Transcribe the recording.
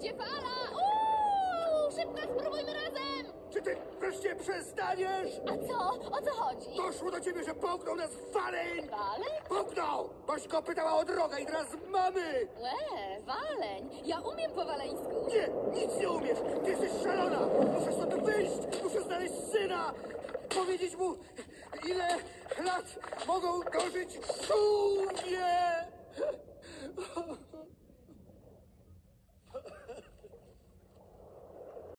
Idzie fala! Uuu! Szybko spróbujmy razem! Czy ty wreszcie przestaniesz? A co? O co chodzi? Doszło do ciebie, że połknął nas waleń! Waleń? Połknął! Boś go pytała o drogę i teraz mamy! Łe, waleń! Ja umiem po waleńsku! Nie, nic nie umiesz! Ty jesteś szalona! Muszę stąd wyjść! Muszę znaleźć syna! Powiedzieć mu, ile lat mogą dożyć żółwie!